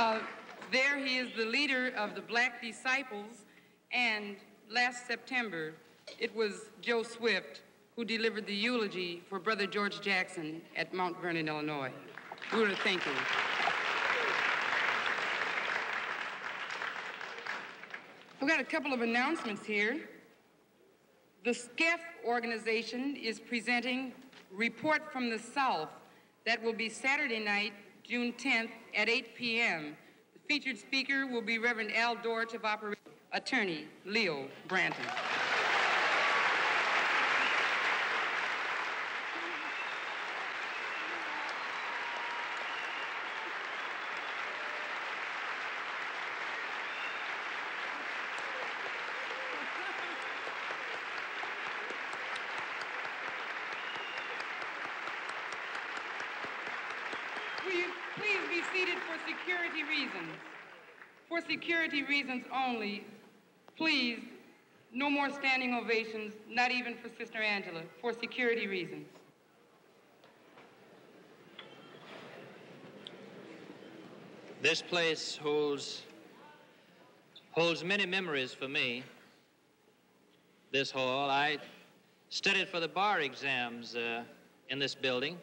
Uh, there he is the leader of the Black Disciples, and last September it was Joe Swift who delivered the eulogy for Brother George Jackson at Mount Vernon, Illinois. We thank him. We've got a couple of announcements here. The SCEF organization is presenting Report from the South that will be Saturday night, June 10th at 8 p.m. The featured speaker will be Reverend Al Dorch of Operation Attorney Leo Branton. security reasons, for security reasons only, please, no more standing ovations, not even for Sister Angela, for security reasons. This place holds holds many memories for me. This hall, I studied for the bar exams uh, in this building.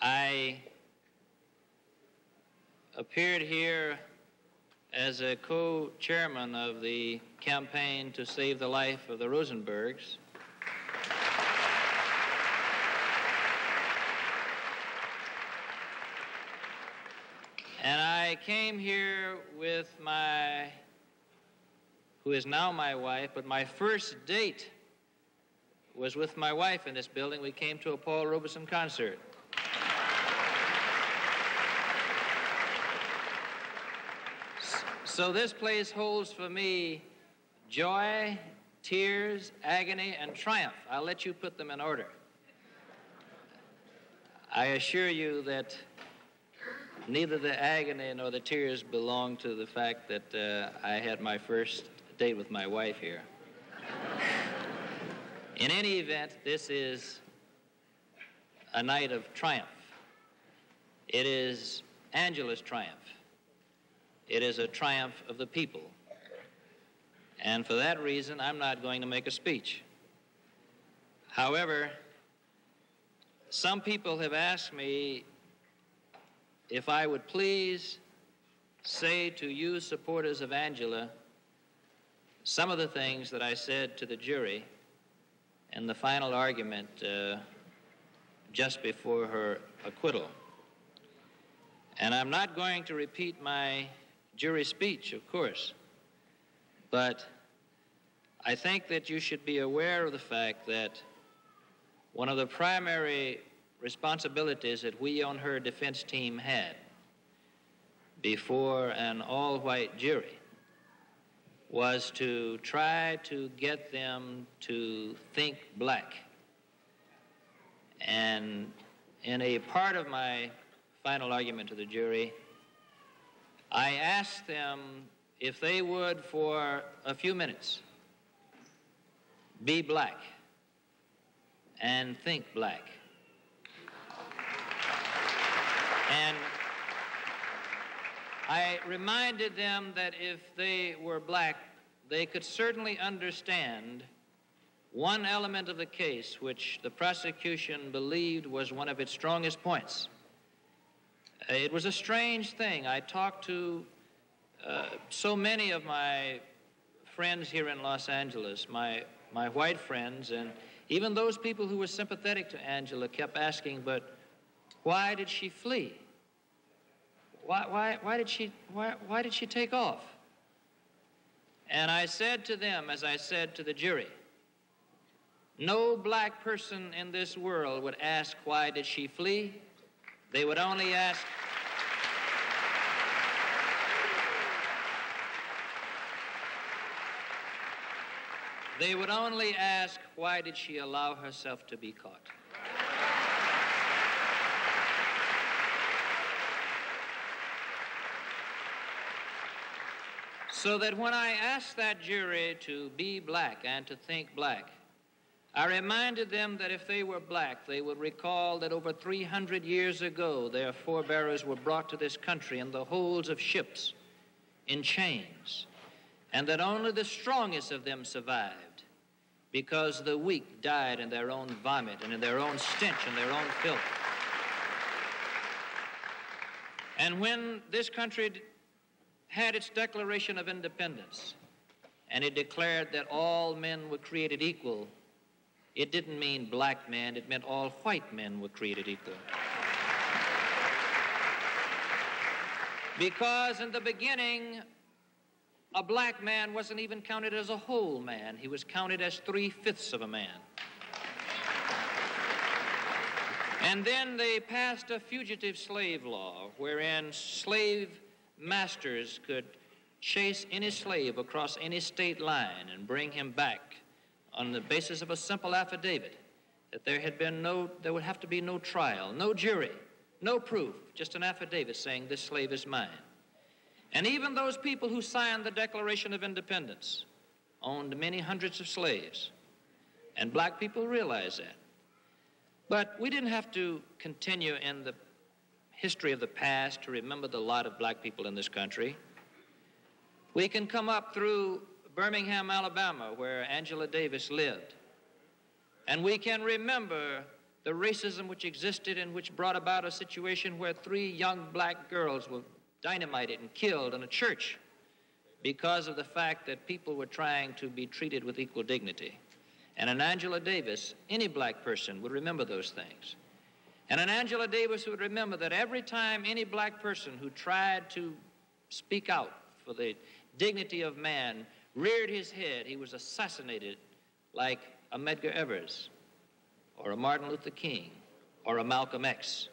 I appeared here as a co-chairman of the campaign to save the life of the Rosenbergs. And I came here with my, who is now my wife, but my first date was with my wife in this building. We came to a Paul Robeson concert. So this place holds for me joy, tears, agony, and triumph. I'll let you put them in order. I assure you that neither the agony nor the tears belong to the fact that uh, I had my first date with my wife here. In any event, this is a night of triumph. It is Angela's triumph. It is a triumph of the people. And for that reason, I'm not going to make a speech. However, some people have asked me if I would please say to you, supporters of Angela, some of the things that I said to the jury in the final argument uh, just before her acquittal. And I'm not going to repeat my jury speech, of course. But I think that you should be aware of the fact that one of the primary responsibilities that we on her defense team had before an all white jury was to try to get them to think black. And in a part of my final argument to the jury, I asked them if they would, for a few minutes, be black and think black. And I reminded them that if they were black, they could certainly understand one element of the case which the prosecution believed was one of its strongest points. It was a strange thing. I talked to uh, so many of my friends here in Los Angeles, my, my white friends, and even those people who were sympathetic to Angela kept asking, but why did she flee? Why, why, why, did, she, why, why did she take off? And I said to them, as I said to the jury, no black person in this world would ask, why did she flee? They would only ask, they would only ask, why did she allow herself to be caught? So that when I asked that jury to be black and to think black, I reminded them that if they were black, they would recall that over 300 years ago, their forebears were brought to this country in the holds of ships in chains, and that only the strongest of them survived because the weak died in their own vomit and in their own stench and their own filth. And when this country had its Declaration of Independence, and it declared that all men were created equal, it didn't mean black men, it meant all white men were created equal. Because in the beginning, a black man wasn't even counted as a whole man, he was counted as three fifths of a man. And then they passed a fugitive slave law wherein slave masters could chase any slave across any state line and bring him back on the basis of a simple affidavit that there had been no, there would have to be no trial, no jury, no proof, just an affidavit saying this slave is mine. And even those people who signed the Declaration of Independence owned many hundreds of slaves. And black people realize that. But we didn't have to continue in the history of the past to remember the lot of black people in this country. We can come up through Birmingham, Alabama, where Angela Davis lived. And we can remember the racism which existed and which brought about a situation where three young black girls were dynamited and killed in a church because of the fact that people were trying to be treated with equal dignity. And an Angela Davis, any black person would remember those things. And an Angela Davis would remember that every time any black person who tried to speak out for the dignity of man reared his head, he was assassinated like a Medgar Evers or a Martin Luther King or a Malcolm X.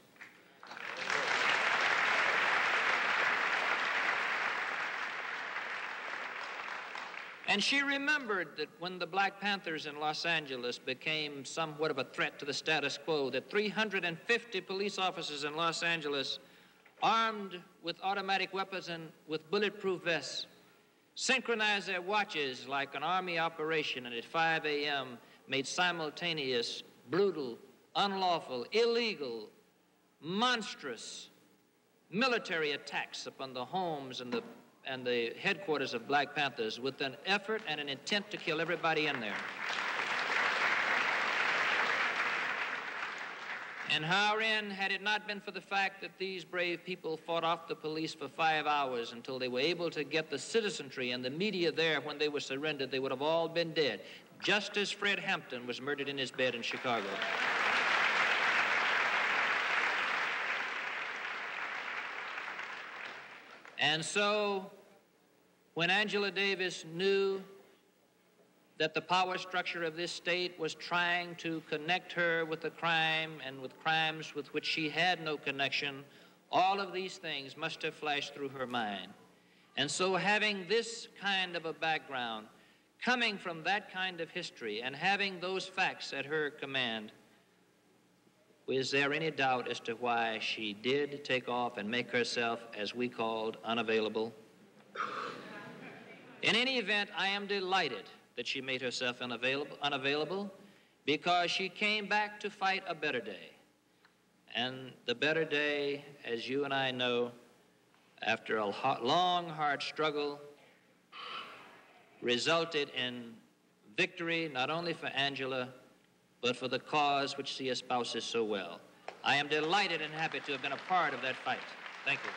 And she remembered that when the Black Panthers in Los Angeles became somewhat of a threat to the status quo, that 350 police officers in Los Angeles, armed with automatic weapons and with bulletproof vests, synchronized their watches like an army operation and at 5 a.m. made simultaneous, brutal, unlawful, illegal, monstrous military attacks upon the homes and the and the headquarters of Black Panthers with an effort and an intent to kill everybody in there. And Howrin, had it not been for the fact that these brave people fought off the police for five hours until they were able to get the citizenry and the media there when they were surrendered, they would have all been dead, just as Fred Hampton was murdered in his bed in Chicago. And so when Angela Davis knew that the power structure of this state was trying to connect her with the crime and with crimes with which she had no connection, all of these things must have flashed through her mind. And so, having this kind of a background, coming from that kind of history, and having those facts at her command, is there any doubt as to why she did take off and make herself, as we called, unavailable? In any event, I am delighted that she made herself unavailable, unavailable because she came back to fight a better day. And the better day, as you and I know, after a long, hard struggle, resulted in victory not only for Angela, but for the cause which she espouses so well. I am delighted and happy to have been a part of that fight. Thank you.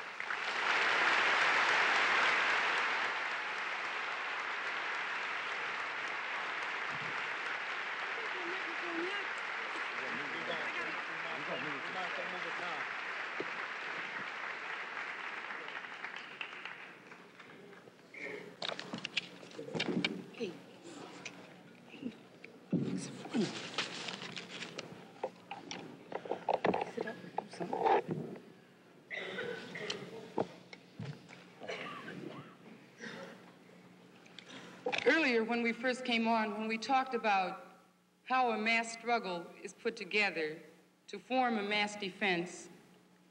Earlier, when we first came on, when we talked about how a mass struggle is put together to form a mass defense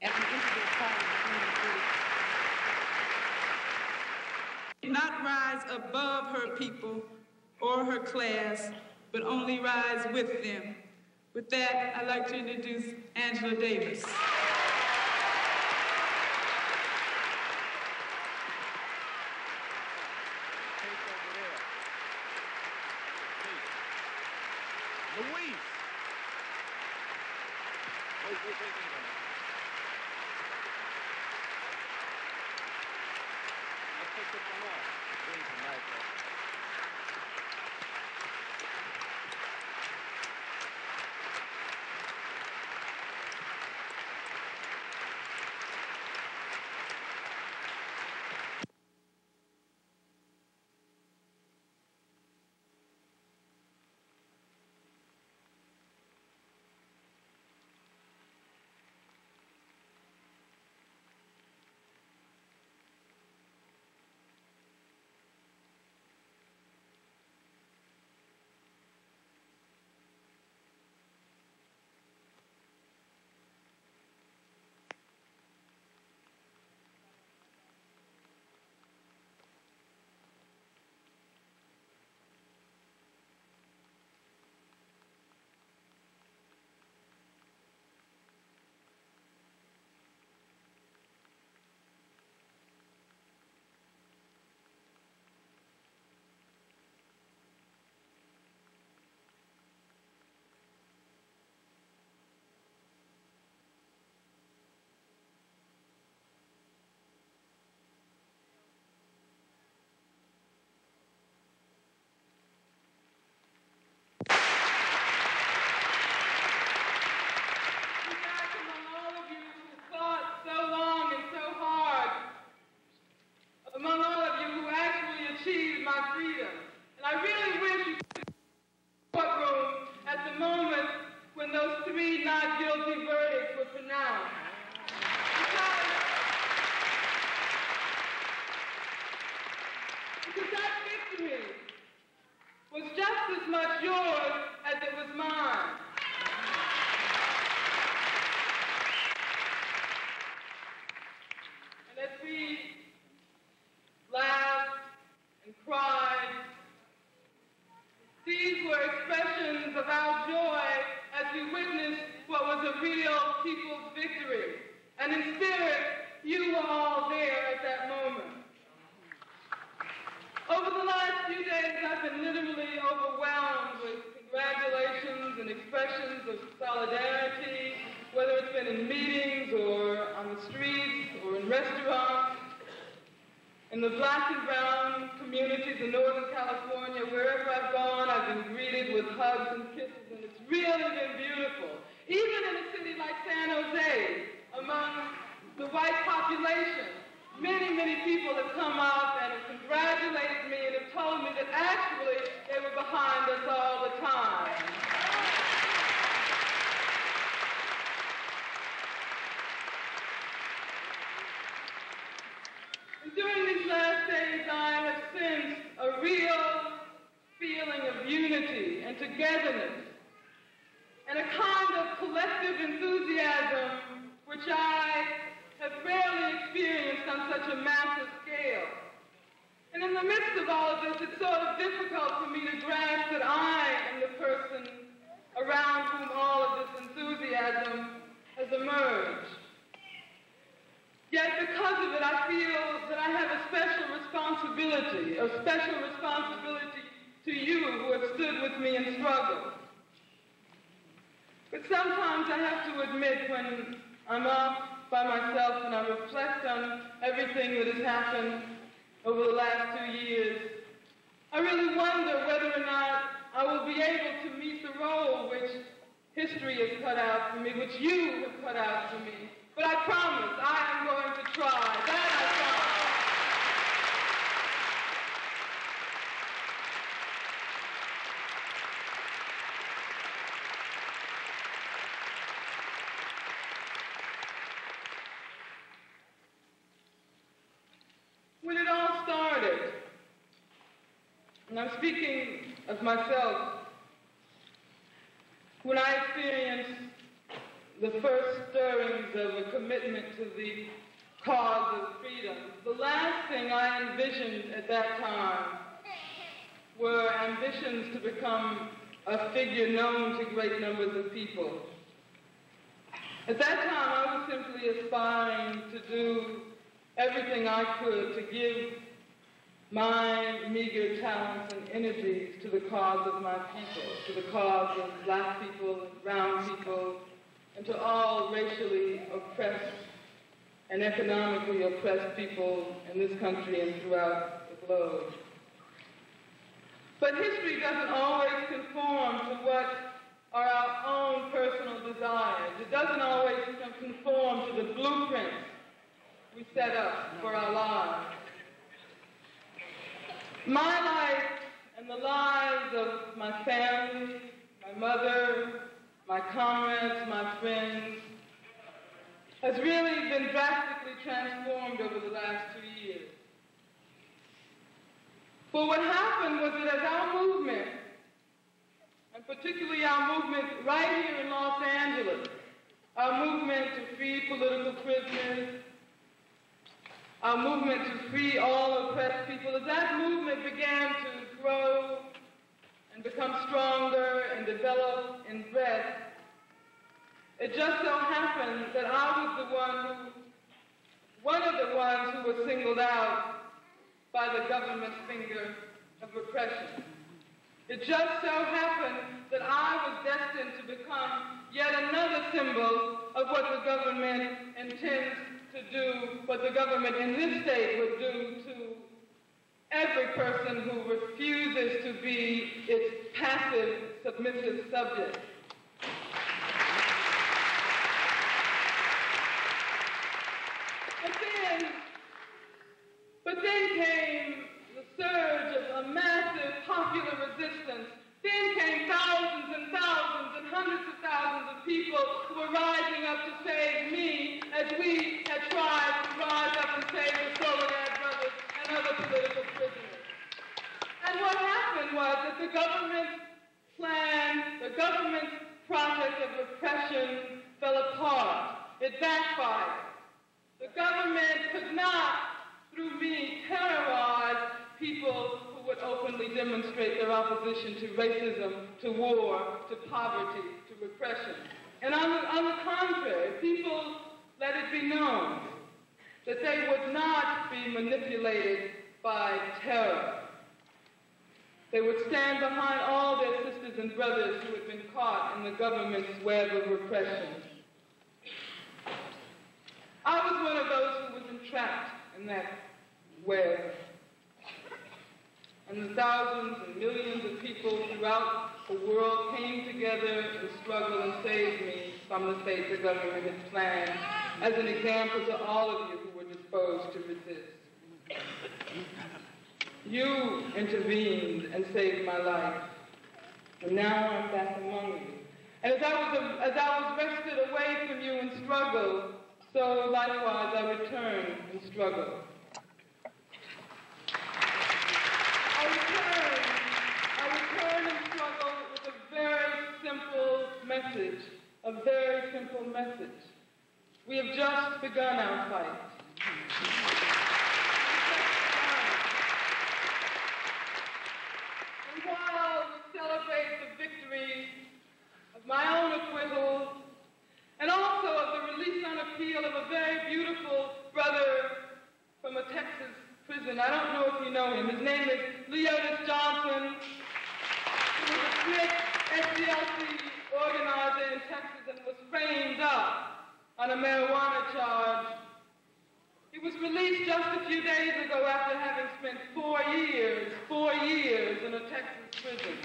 as an integral part of human Not rise above her people or her class but only rise with them. With that, I'd like to introduce Angela Davis. Speaking of myself. When I experienced the first stirrings of a commitment to the cause of freedom, the last thing I envisioned at that time were ambitions to become a figure known to great numbers of people. At that time, I was simply aspiring to do everything I could to give my meager talents and energies to the cause of my people, to the cause of black people, and brown people, and to all racially oppressed and economically oppressed people in this country and throughout the globe. But history doesn't always conform to what are our own personal desires. It doesn't always conform to the blueprints we set up for our lives. My life and the lives of my family, my mother, my comrades, my friends, has really been drastically transformed over the last two years. But what happened was that as our movement, and particularly our movement right here in Los Angeles, our movement to free political prisoners, our movement to free all oppressed people, as that movement began to grow and become stronger and develop in breadth, it just so happened that I was the one who, one of the ones who was singled out by the government's finger of repression. It just so happened that I was destined to become yet another symbol of what the government intends to do, what the government in this state would do to every person who refuses to be its passive, submissive subject. But then but then came the surge of a massive popular resistance. Then came thousands and thousands and hundreds of thousands of people who were rising up to save me as we had tried to rise up and save the Soledad brothers and other political prisoners. And what happened was that the government's plan, the government's project of repression fell apart. It backfired. The government could not through me, terrorize people who would openly demonstrate their opposition to racism, to war, to poverty, to repression. And on the, on the contrary, people let it be known that they would not be manipulated by terror. They would stand behind all their sisters and brothers who had been caught in the government's web of repression. I was one of those who was entrapped in that web. And the thousands and millions of people throughout the world came together to struggle and save me from the fate the government had planned as an example to all of you who were disposed to resist. You intervened and saved my life. And now I'm back among you. And as I was, as I was wrested away from you in struggle, so likewise I return in struggle. I return, I with a very simple message, a very simple message. We have just begun our fight. And while we celebrate the victory of my own acquittal and also of the release on appeal of a very beautiful brother from a Texas prison. I don't know if you know him. His name is Lee Otis Johnson. He was a strict SCLC organizer in Texas and was framed up on a marijuana charge. He was released just a few days ago after having spent four years, four years in a Texas prison.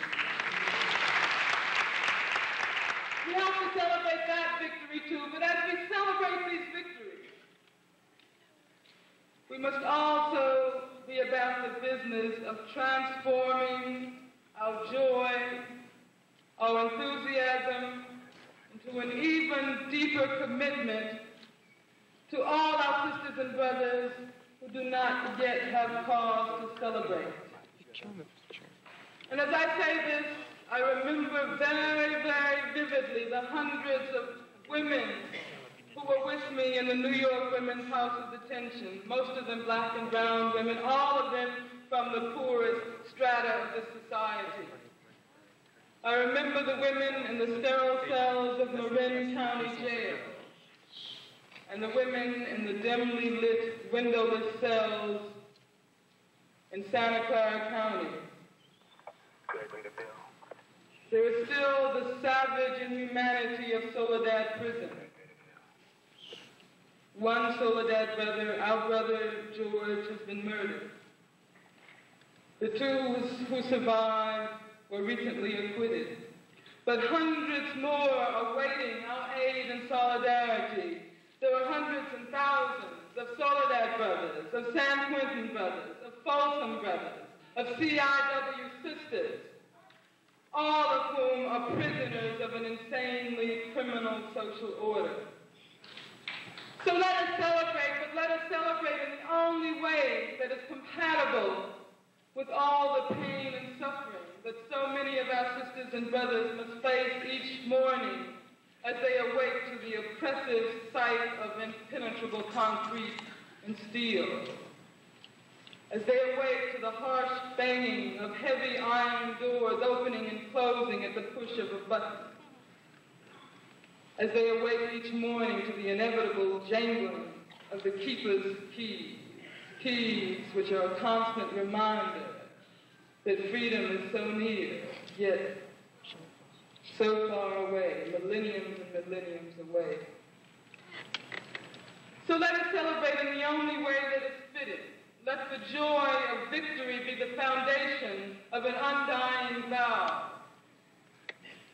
We have to celebrate that victory too, but as we celebrate these victories, we must also be about the business of transforming our joy, our enthusiasm into an even deeper commitment to all our sisters and brothers who do not yet have cause to celebrate. And as I say this, I remember very, very vividly the hundreds of women who were with me in the New York Women's House of Detention, most of them black and brown women, all of them from the poorest strata of the society. I remember the women in the sterile cells of Marin County Jail and the women in the dimly lit, windowless cells in Santa Clara County. There is still the savage inhumanity of Soledad Prison. One Soledad brother, our brother George, has been murdered. The two who survived were recently acquitted. But hundreds more are waiting our aid and solidarity. There are hundreds and thousands of Soledad brothers, of San Quentin brothers, of Folsom brothers, of CIW sisters, all of whom are prisoners of an insanely criminal social order. So let us celebrate, but let us celebrate in the only way that is compatible with all the pain and suffering that so many of our sisters and brothers must face each morning as they awake to the oppressive sight of impenetrable concrete and steel. As they awake to the harsh banging of heavy iron doors opening and closing at the push of a button. As they awake each morning to the inevitable jangling of the keeper's keys, keys which are a constant reminder that freedom is so near, yet so far away, millenniums and millenniums away. So let us celebrate in the only way that is fitting. Let the joy of victory be the foundation of an undying vow,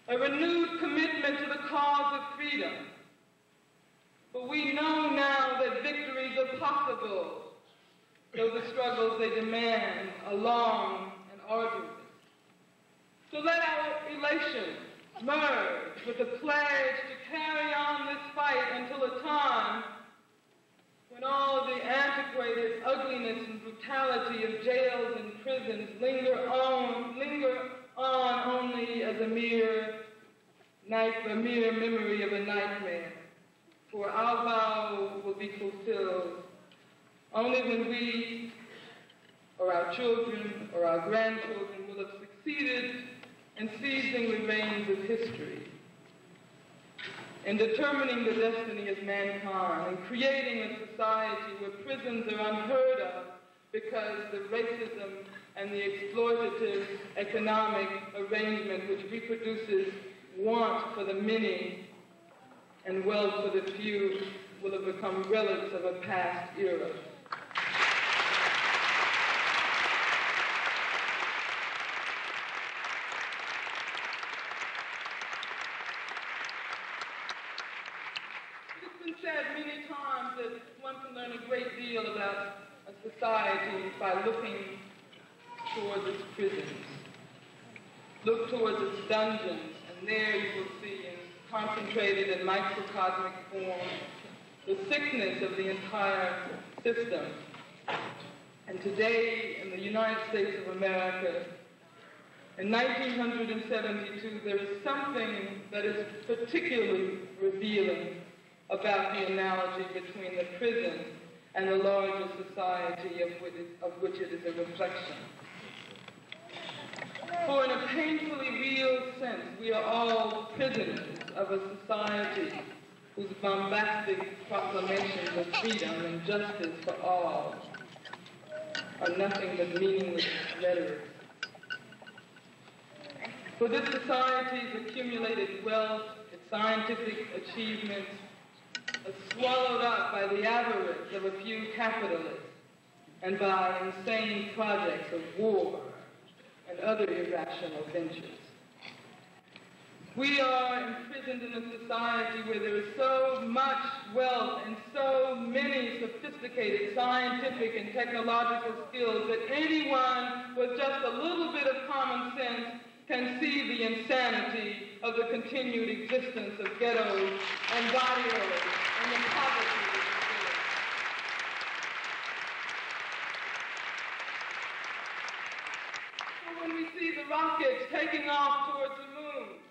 a renewed commitment to the cause of freedom. But we know now that victories are possible, though the struggles they demand are long and. So let our elation merge with the pledge to carry on this fight until a time when all the antiquated ugliness and brutality of jails and prisons linger on, linger on only as a mere night, a mere memory of a nightmare. For our vow will be fulfilled only when we, or our children, or our grandchildren will have succeeded in seizing the reins of history in determining the destiny of mankind and creating a society where prisons are unheard of because the racism and the exploitative economic arrangement which reproduces want for the many and wealth for the few will have become relics of a past era. It's been said many times that one can learn a great deal about a society by looking towards its prisons. Look towards its dungeons, and there you will see in concentrated and microcosmic form the sickness of the entire system. And today, in the United States of America, in 1972, there is something that is particularly revealing about the analogy between the prison and the larger society of which, it, is a reflection. For in a painfully real sense, we are all prisoners of a society whose bombastic proclamations of freedom and justice for all are nothing but meaningless rhetoric. For this society's accumulated wealth, its scientific achievements, swallowed up by the avarice of a few capitalists and by insane projects of war and other irrational ventures. We are imprisoned in a society where there is so much wealth and so many sophisticated scientific and technological skills that anyone with just a little bit of common sense can see the insanity of the continued existence of ghettos and barrios and the poverty that exists. So when we see the rockets taking off towards the moon,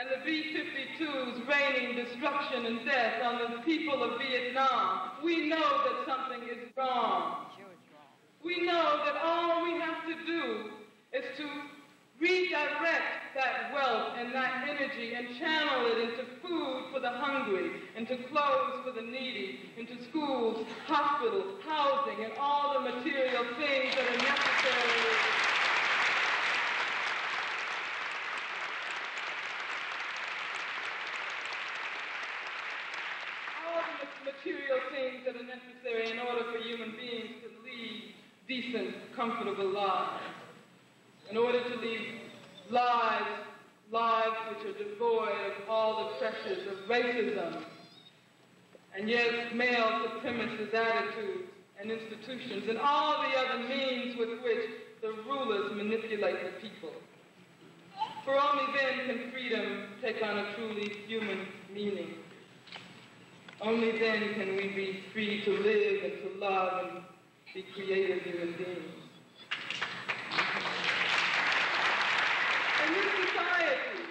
and the B-52s raining destruction and death on the people of Vietnam, we know that something is wrong. We know that all we have to do is to redirect that wealth and that energy and channel it into food for the hungry, into clothes for the needy, into schools, hospitals, housing, and all the material things that are necessary. All the material things that are necessary in order for human beings to lead decent, comfortable lives in order to lead lives, lives which are devoid of all the pressures of racism and yes, male supremacist attitudes and institutions and all the other means with which the rulers manipulate the people. For only then can freedom take on a truly human meaning. Only then can we be free to live and to love and be creative human beings. In this society,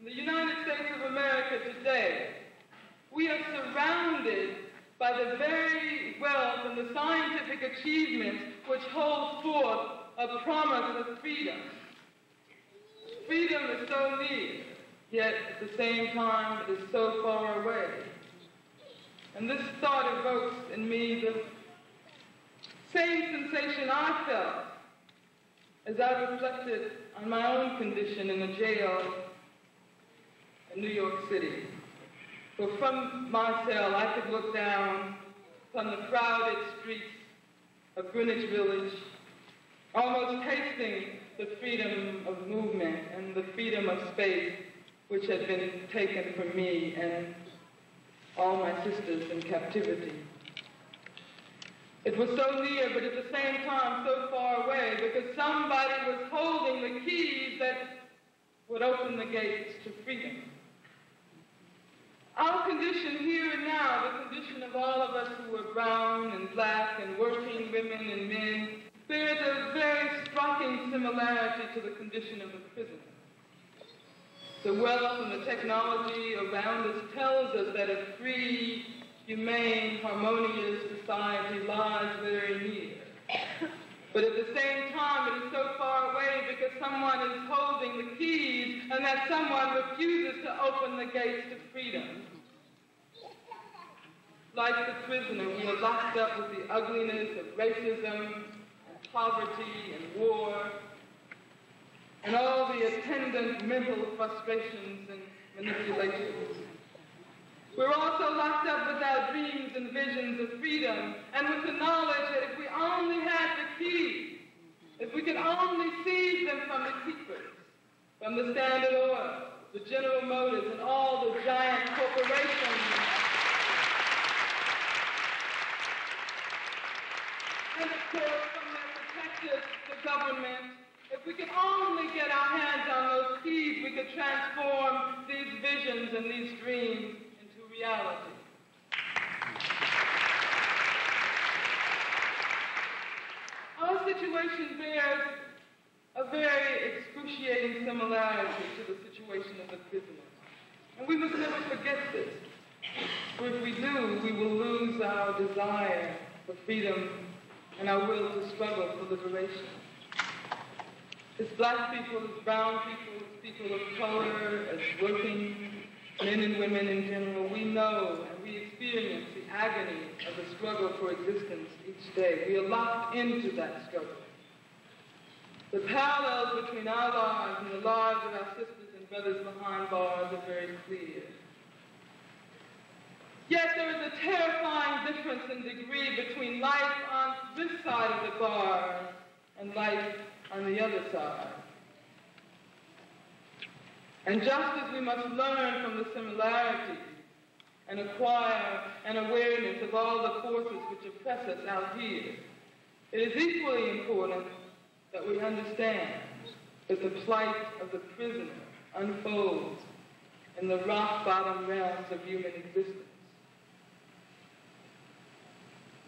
in the United States of America today, we are surrounded by the very wealth and the scientific achievements which hold forth a promise of freedom. Freedom is so near, yet at the same time it is so far away. And this thought evokes in me the same sensation I felt as I reflected on my own condition in a jail in New York City. For from my cell, I could look down upon the crowded streets of Greenwich Village, almost tasting the freedom of movement and the freedom of space which had been taken from me and all my sisters in captivity. It was so near, but at the same time so far away, because somebody was holding the keys that would open the gates to freedom. Our condition here and now, the condition of all of us who are brown and black and working women and men, bears a very striking similarity to the condition of the prisoner. The wealth and the technology around us tells us that a free, humane, harmonious society lies very near. But at the same time, it is so far away because someone is holding the keys and that someone refuses to open the gates to freedom. Like the prisoner who are locked up with the ugliness of racism and poverty and war and all the attendant mental frustrations and manipulations. We're also locked up with our dreams and visions of freedom and with the knowledge that if we only had the keys, if we could only seize them from the keepers, from the Standard Oil, the General Motors, and all the giant corporations, and of course from their protectors, the government, if we could only get our hands on those keys, we could transform these visions and these dreams reality. Our situation bears a very excruciating similarity to the situation of the prisoners. And we must never forget this. For if we do, we will lose our desire for freedom and our will to struggle for liberation. As black people, as brown people, as people of color, as working men and women in general, we know and we experience the agony of the struggle for existence each day. We are locked into that struggle. The parallels between our lives and the lives of our sisters and brothers behind bars are very clear. Yet there is a terrifying difference in degree between life on this side of the bar and life on the other side. And just as we must learn from the similarities and acquire an awareness of all the forces which oppress us out here, it is equally important that we understand that the plight of the prisoner unfolds in the rock-bottom realms of human existence.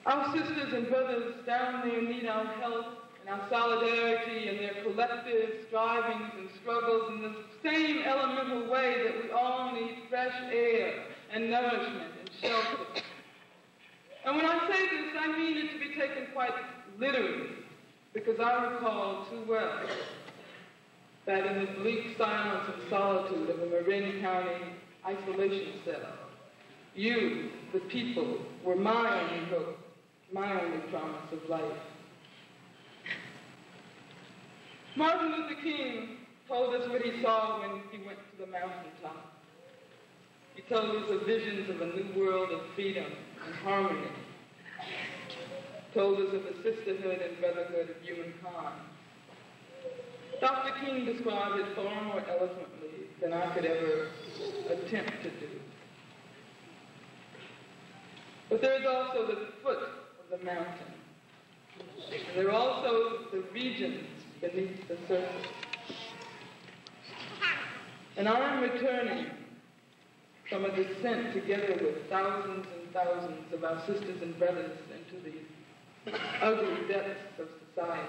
Our sisters and brothers down there need our help and solidarity and their collective strivings and struggles in the same elemental way that we all need fresh air and nourishment and shelter. And when I say this, I mean it to be taken quite literally, because I recall too well that in the bleak silence and solitude of a Marin County isolation cell, you, the people, were my only hope, my only promise of life. Martin Luther King told us what he saw when he went to the mountaintop. He told us the visions of a new world of freedom and harmony. Told us of the sisterhood and brotherhood of humankind. Dr. King described it far more eloquently than I could ever attempt to do. But there is also the foot of the mountain. There are also the regions beneath the surface. And I am returning from a descent together with thousands and thousands of our sisters and brothers into the ugly depths of society.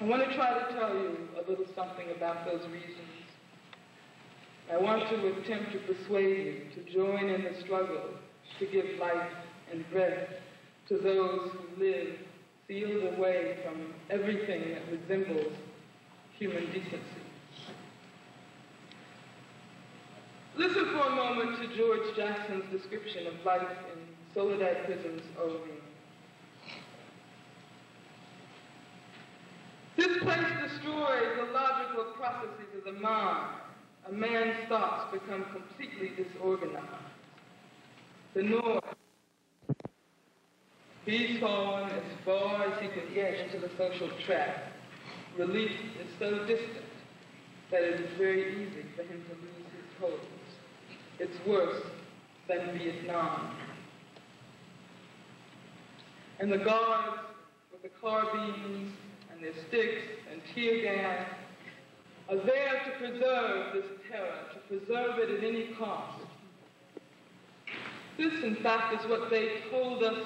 I want to try to tell you a little something about those regions. I want to attempt to persuade you to join in the struggle to give life and breath to those who live sealed away from everything that resembles human decency. Listen for a moment to George Jackson's description of life in Soledad Prison's OV. This place destroys the logical processes of the mind. A man's thoughts become completely disorganized. The north, he's fallen as far as he can get into the social trap. Relief is so distant that it is very easy for him to lose his hold. It's worse than Vietnam. And the guards with the carbines and their sticks and tear gas are there to preserve this terror, to preserve it at any cost. This, in fact, is what they told us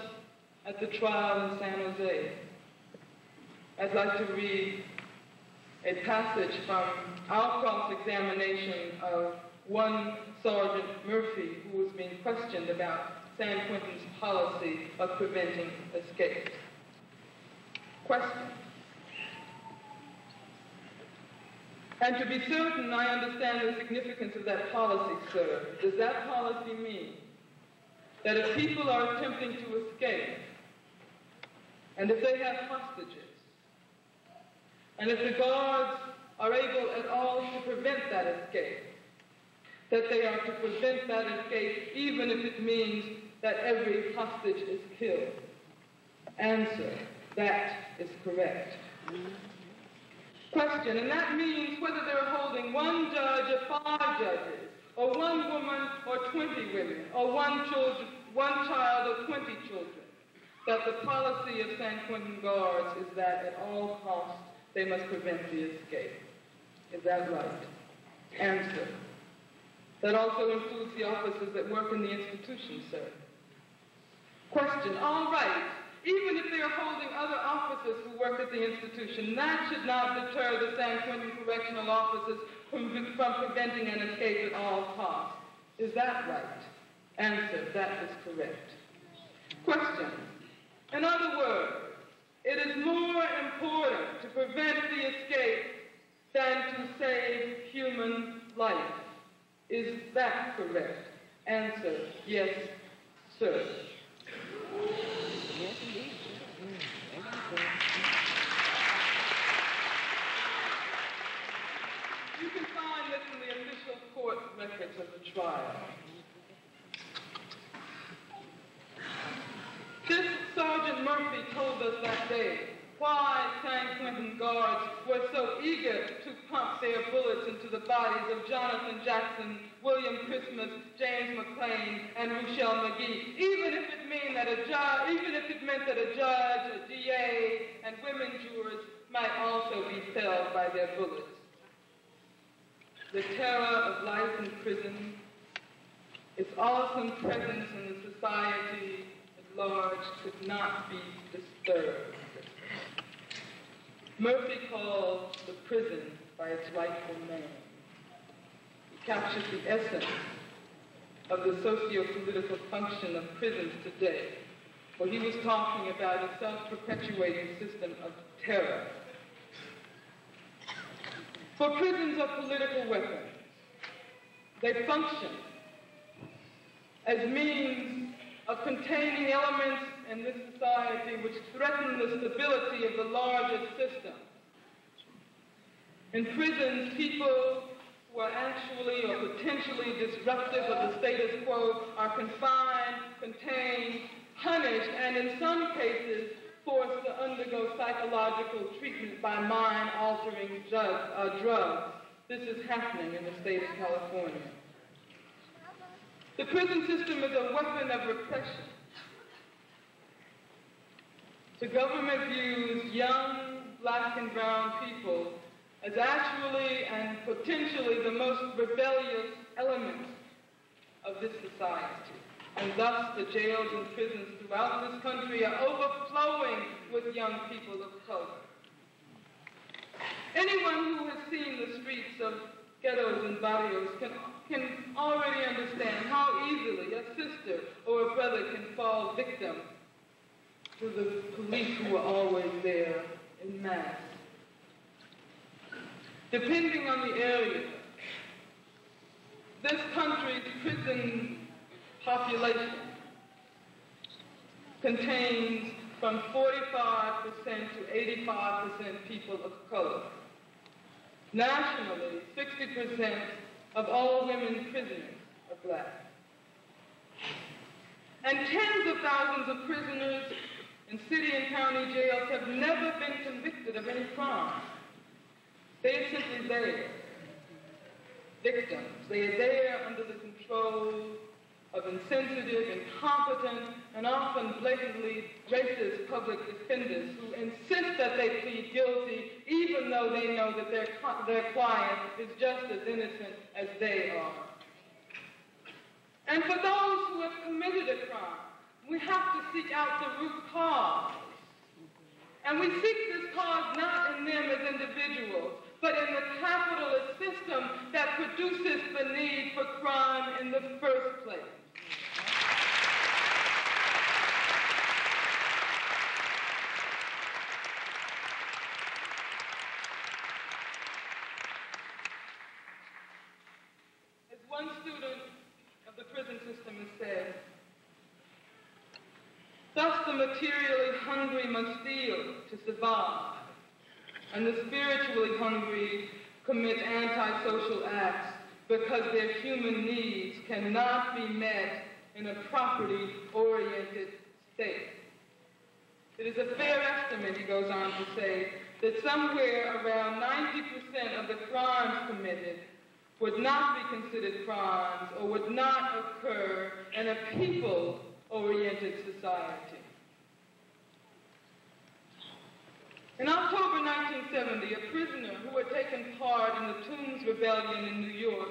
at the trial in San Jose. I'd like to read a passage from our cross-examination of one Sergeant Murphy, who was being questioned about San Quentin's policy of preventing escape. Question. And to be certain I understand the significance of that policy, sir, does that policy mean that if people are attempting to escape, and if they have hostages, and if the guards are able at all to prevent that escape, that they are to prevent that escape even if it means that every hostage is killed? Answer, that is correct. Question, and that means whether they're holding one judge or five judges, or one woman or 20 women, or one, children, one child or 20 children, that the policy of San Quentin guards is that at all costs they must prevent the escape. Is that right? Answer. That also includes the officers that work in the institution, sir. Question. All right. Even if they are holding other officers who work at the institution, that should not deter the San Quentin correctional officers from, from preventing an escape at all costs. Is that right? Answer. That is correct. Question. In other words, it is more important to prevent the escape than to save human life. Is that correct? Answer, yes, sir. Yes, indeed. You can find this in the official court records of the trial. This Sergeant Murphy told us that day why San Quentin guards were so eager to pump their bullets into the bodies of Jonathan Jackson, William Christmas, James McClain, and Ruchell Magee, even if it meant that a judge, even if it meant that a judge, a DA, and women jurors might also be felled by their bullets. The terror of life in prison, its awesome presence in the society large could not be disturbed. Murphy called the prison by its rightful name. He captures the essence of the socio-political function of prisons today, for he was talking about a self-perpetuating system of terror. For prisons are political weapons. They function as means of containing elements in this society which threaten the stability of the larger system. In prisons, people who are actually or potentially disruptive of the status quo are confined, contained, punished, and in some cases forced to undergo psychological treatment by mind-altering uh, drugs. This is happening in the state of California. The prison system is a weapon of repression. The government views young black and brown people as actually and potentially the most rebellious element of this society. And thus the jails and prisons throughout this country are overflowing with young people of color. Anyone who has seen the streets of ghettos and barrios can, can already understand how easily a sister or a brother can fall victim to the police who are always there in mass. Depending on the area, this country's prison population contains from 45% to 85% people of color. Nationally, 60% of all women prisoners are black. And tens of thousands of prisoners in city and county jails have never been convicted of any crime. They are simply there, victims. They are there under the control of insensitive, incompetent, and often blatantly racist public defenders who insist that they plead guilty even though they know that their, their client is just as innocent as they are. And for those who have committed a crime, we have to seek out the root cause. And we seek this cause not in them as individuals, but in the capitalist system that produces the need for crime in the first place. As one student of the prison system has said, Thus the materially hungry must steal to survive, and the spiritually hungry commit antisocial acts because their human needs cannot be met in a property-oriented state. It is a fair estimate, he goes on to say, that somewhere around 90% of the crimes committed would not be considered crimes or would not occur in a people oriented society. In October 1970, a prisoner who had taken part in the Tombs Rebellion in New York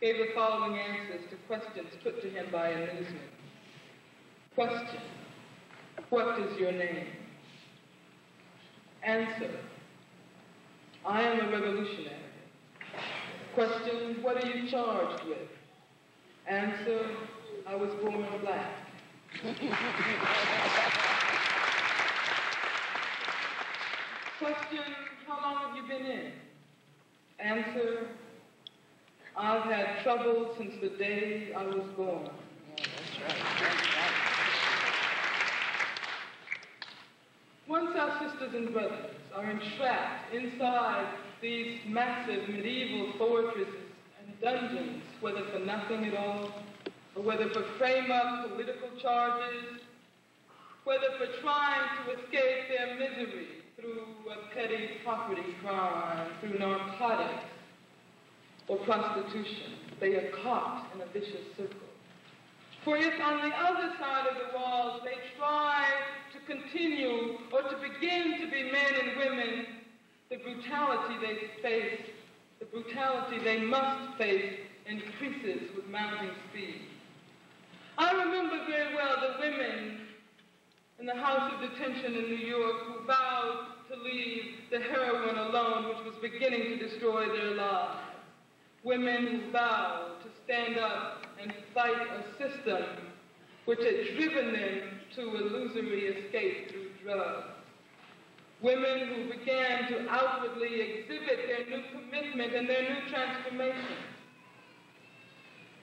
gave the following answers to questions put to him by a newsman. Question, what is your name? Answer, I am a revolutionary. Question, what are you charged with? Answer, I was born black. Question, how long have you been in? Answer, I've had trouble since the day I was born. Once our sisters and brothers are entrapped inside these massive medieval fortresses and dungeons, whether for nothing at all, or whether for frame-up political charges, whether for trying to escape their misery through a petty property crime, through narcotics, or prostitution. They are caught in a vicious circle. For if on the other side of the walls they try to continue or to begin to be men and women, the brutality they face, the brutality they must face increases with mounting speed. I remember very well the women in the house of detention in New York who vowed to leave the heroin alone, which was beginning to destroy their lives. Women who vowed to stand up and fight a system which had driven them to illusory escape through drugs. women who began to outwardly exhibit their new commitment and their new transformation.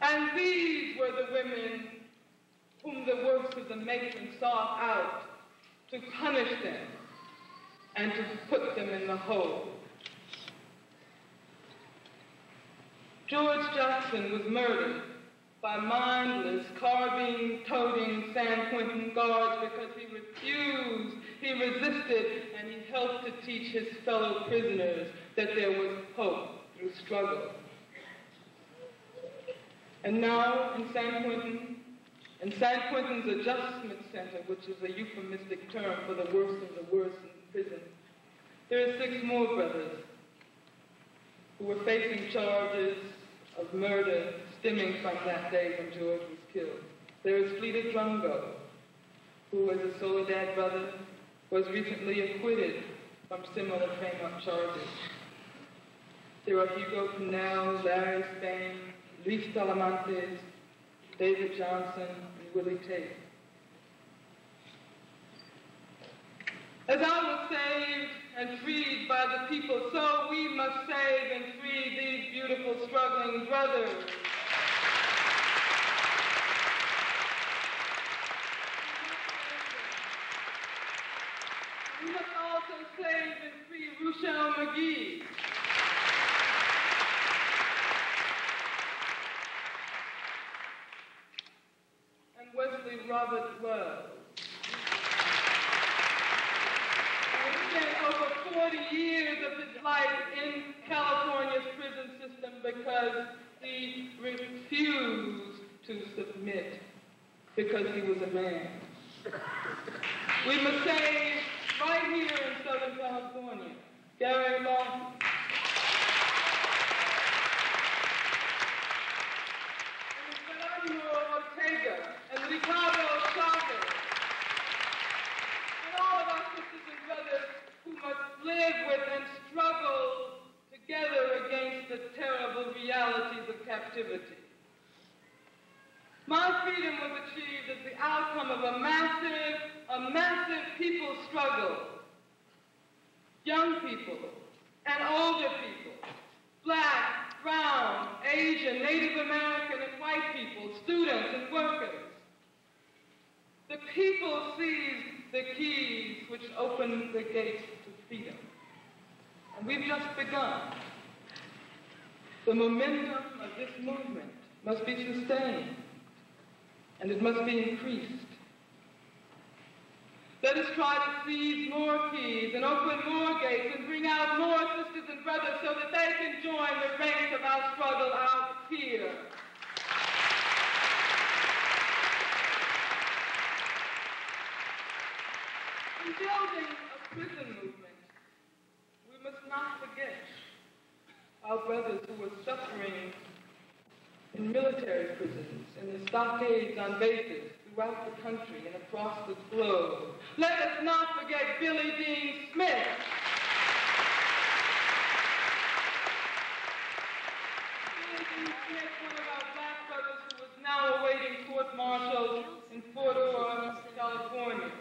And these were the women whom the works of the matron sought out to punish them and to put them in the hole. George Jackson was murdered by mindless carbine-toting San Quentin guards because he refused, he resisted, and he helped to teach his fellow prisoners that there was hope through struggle. And now in San Quentin, in San Quentin's Adjustment Center, which is a euphemistic term for the worst of the worst prison, there are six more brothers who were facing charges of murder stemming from that day when George was killed. There is Fleeta Drumgo, who as a Soledad brother was recently acquitted from similar frame-up charges. There are Hugo Pinell, Larry Spain, Luis Talamantez, David Johnson, and Willie Tate. As I was saved and freed by the people, so we must save and free these beautiful struggling brothers. We must also save and free Ruchell Magee. And Wesley Robert Wells. He spent over 40 years of his life in California's prison system because he refused to submit because he was a man. We must say right here in Southern California, Gary Lawson. And Geronimo Ortega and Ricardo Chavez. And all of our sisters and brothers who must live with and struggle together against the terrible realities of captivity. My freedom was achieved as the outcome of a massive, a massive people struggle. Young people and older people, black, brown, Asian, Native American, and white people, students and workers. The people seized the keys which opened the gates to freedom. We've just begun. The momentum of this movement must be sustained and it must be increased. Let us try to seize more keys and open more gates and bring out more sisters and brothers so that they can join the ranks of our struggle out here. In building a prison movement, we must not forget our brothers who were suffering in military prisons, in the stockades on bases throughout the country and across the globe. Let us not forget Billy Dean Smith. Now awaiting court-martial in Fort Ord, California.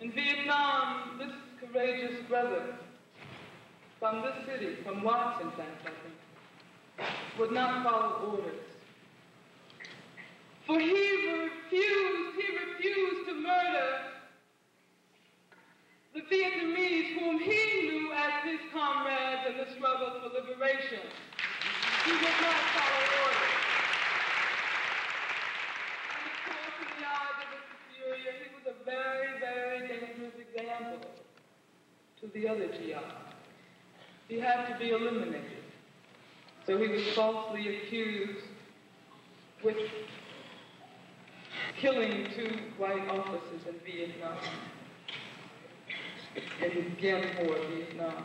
In Vietnam, this courageous brother from this city, from in I think, would not follow orders. For he refused, he refused to murder the Vietnamese whom he knew as his comrades in the struggle for liberation. He would not follow orders. And the he was a very, very dangerous example to the other GI. He had to be eliminated. So he was falsely accused with killing two white officers in Vietnam, in Bien Hoa, Vietnam.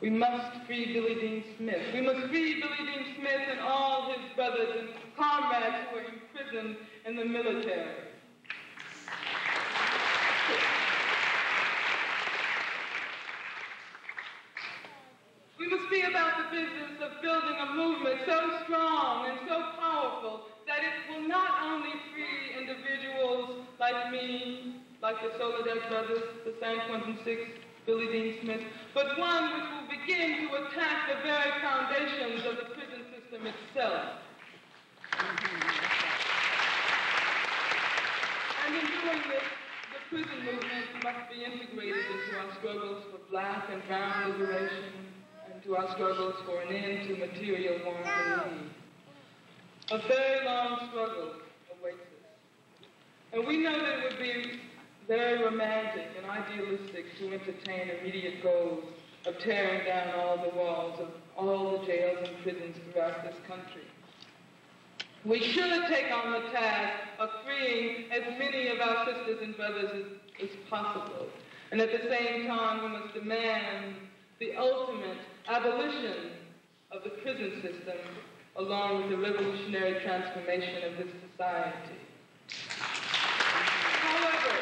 We must free Billy Dean Smith. We must free Billy Dean Smith and all his brothers and comrades who were imprisoned in the military. Must be about the business of building a movement so strong and so powerful that it will not only free individuals like me, like the Soledad brothers, the San Quentin Six, Billy Dean Smith, but one which will begin to attack the very foundations of the prison system itself. And in doing this, the prison movement must be integrated into our struggles for black and brown liberation and to our struggles for an end to material want and need. A very long struggle awaits us. And we know that it would be very romantic and idealistic to entertain immediate goals of tearing down all the walls of all the jails and prisons throughout this country. We should take on the task of freeing as many of our sisters and brothers as, as possible. And at the same time, we must demand the ultimate abolition of the prison system along with the revolutionary transformation of this society. However,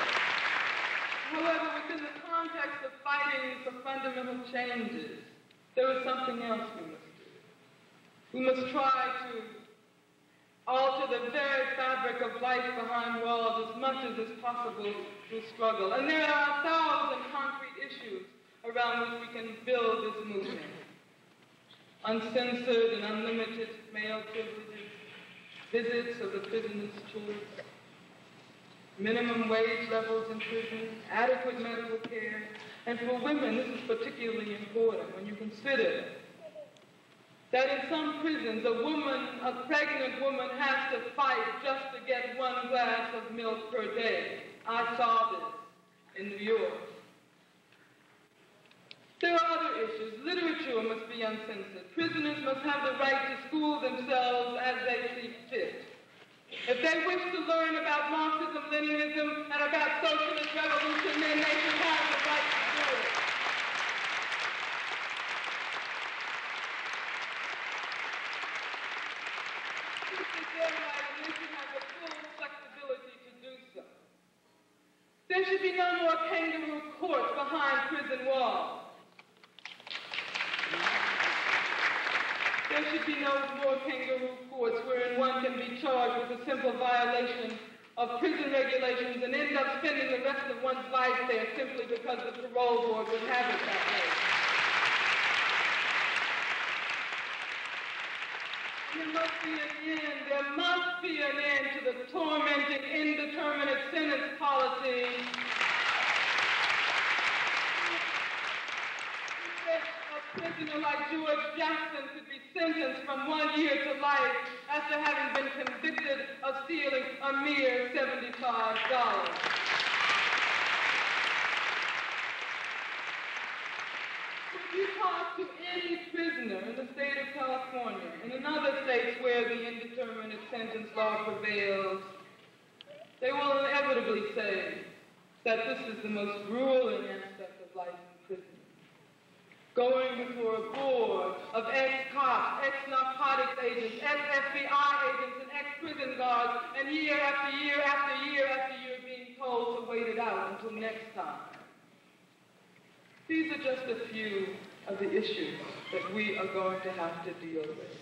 however, within the context of fighting for fundamental changes, there is something else we must do. We must try to alter the very fabric of life behind walls as much as is possible through struggle. And there are a thousand concrete issues around which we can build this movement uncensored and unlimited mail privileges, visits of the prisoner's choice, minimum wage levels in prison, adequate medical care, and for women, this is particularly important when you consider that in some prisons, a woman, a pregnant woman, has to fight just to get one glass of milk per day. I saw this in New York. There are other issues. Literature must be uncensored. Prisoners must have the right to school themselves as they see fit. If they wish to learn about Marxism, Leninism, and about socialist revolution, then they should have the right to do it. There should be no more kangaroo courts behind prison walls. There should be no more kangaroo courts wherein one can be charged with a simple violation of prison regulations and end up spending the rest of one's life there simply because the board have it that way. There must be an end. There must be an end to the tormenting, indeterminate sentence policy prisoner like George Jackson could be sentenced from one year to life after having been convicted of stealing a mere $75. If you talk to any prisoner in the state of California, and in other states where the indeterminate sentence law prevails, they will inevitably say that this is the most grueling aspect of life in prison. going before a board of ex-cops, ex-narcotics agents, ex-FBI agents, and ex-prison guards, and year after year after year after year being told to wait it out until next time. These are just a few of the issues that we are going to have to deal with.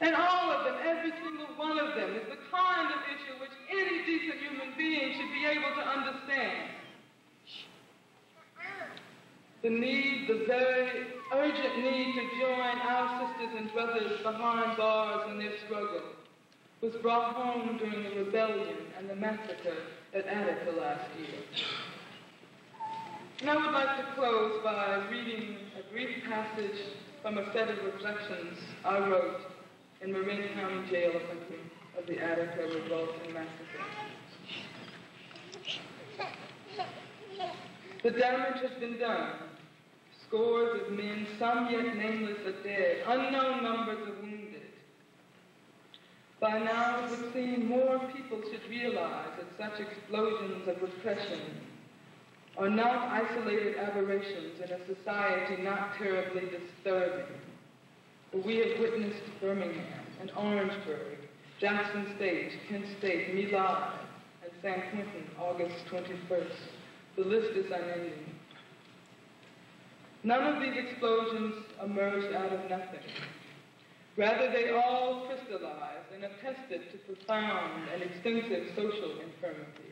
And all of them, every single one of them, is the kind of issue which any decent human being should be able to understand the need, the very urgent need to join our sisters and brothers behind bars in their struggle was brought home during the rebellion and the massacre at Attica last year. And I would like to close by reading a brief passage from a set of reflections I wrote in Marin County Jail of the Attica Revolt and Massacre. The damage has been done. Scores of men, some yet nameless, are dead. Unknown numbers are wounded. By now, it would seem more people should realize that such explosions of repression are not isolated aberrations in a society not terribly disturbing. But we have witnessed Birmingham and Orangeburg, Jackson State, Kent State, My Lai, and San Quentin, August 21st. The list is unending. None of these explosions emerged out of nothing. Rather, they all crystallized and attested to profound and extensive social infirmities.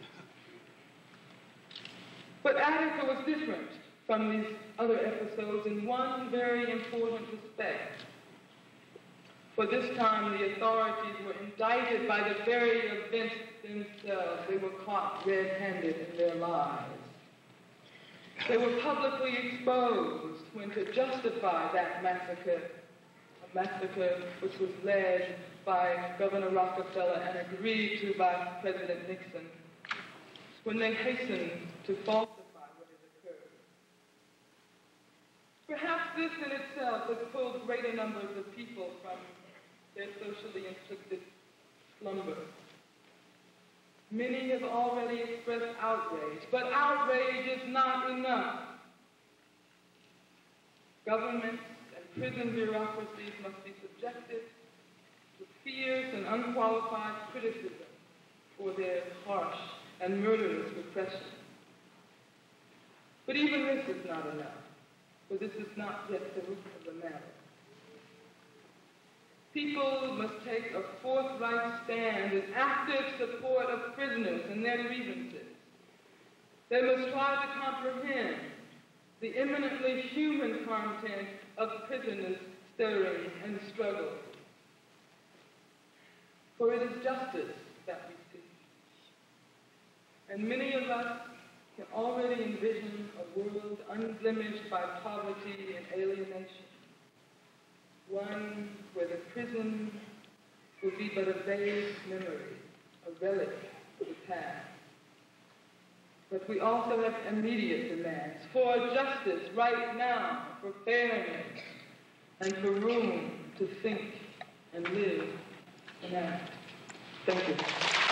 But Attica was different from these other episodes in one very important respect. For this time, the authorities were indicted by the very events themselves. They were caught red-handed in their lies. They were publicly exposed when to justify that massacre, a massacre which was led by Governor Rockefeller and agreed to by President Nixon, when they hastened to falsify what had occurred. Perhaps this in itself has pulled greater numbers of people from their socially inflicted slumber. Many have already expressed outrage, but outrage is not enough. Governments and prison bureaucracies must be subjected to fierce and unqualified criticism for their harsh and murderous repression. But even this is not enough, for this is not yet the root of the matter. People must take a forthright stand in active support of prisoners and their grievances. They must try to comprehend the eminently human content of prisoners' stirring and struggle. For it is justice that we seek. And many of us can already envision a world unblemished by poverty and alienation one where the prison will be but a vague memory, a relic of the past. But we also have immediate demands for justice right now, for fairness, and for room to think and live and act. Thank you.